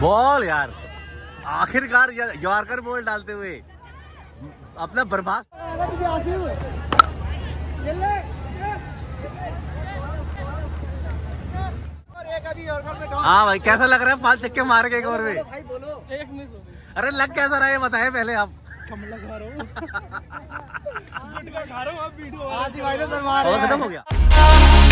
Ball यार आखिरकार यार यॉर्कर बॉल डालते हुए। अपना बर्बाद। हाँ भाई कैसा लग रहा है? पाँच चक्के मार के एक ओवर में एक मिस हो गई। अरे लग कैसा रहा है ये बताए पहले आप। कमला खा रहा हूँ। खा रहा भाई और हैं। खत्म हो गया।